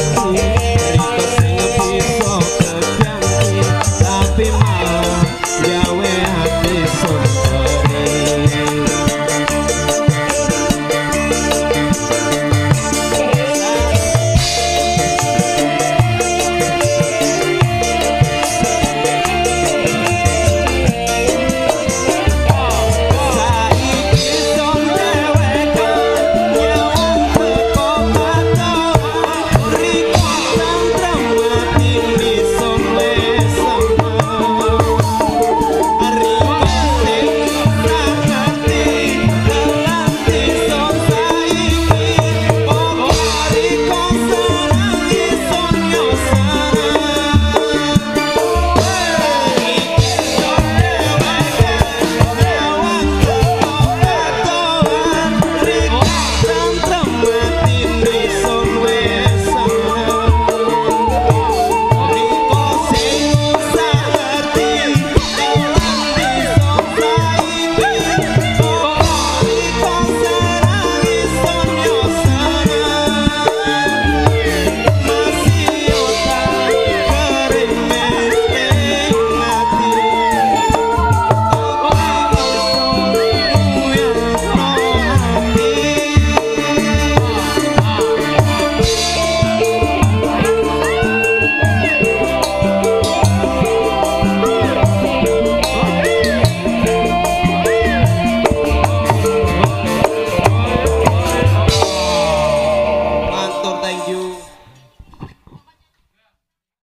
oh